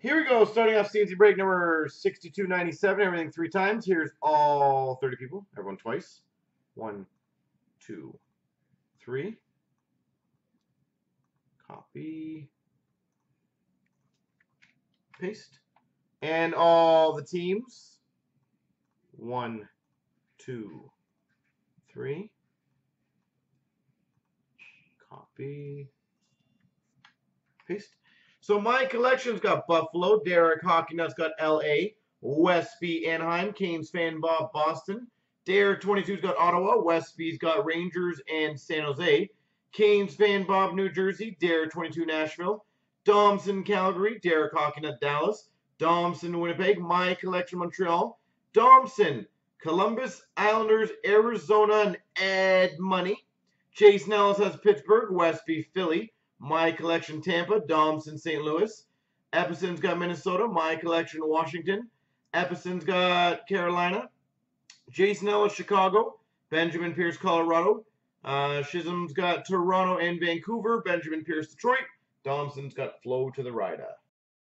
Here we go, starting off CNC break number 6297, everything three times. Here's all 30 people, everyone twice. One, two, three. Copy. Paste. And all the teams. One, two, three. Copy. Paste. So my collection's got Buffalo, Derek Hockey Nuts got LA, Westby Anaheim, Canes fan Bob Boston, Derek 22's got Ottawa, Westby's got Rangers and San Jose, Canes fan Bob New Jersey, Derek 22 Nashville, Domson Calgary, Derek Hockey Nut Dallas, Domson Winnipeg, my collection Montreal, Domson Columbus Islanders, Arizona, and Ed Money. Chase Nellis has Pittsburgh, Westby Philly, my Collection Tampa, Domson St. Louis. Epison's got Minnesota, My Collection Washington. Epison's got Carolina. Jason Ellis Chicago. Benjamin Pierce Colorado. Uh, Shism's got Toronto and Vancouver. Benjamin Pierce Detroit. Domson's got Flow to the Rida.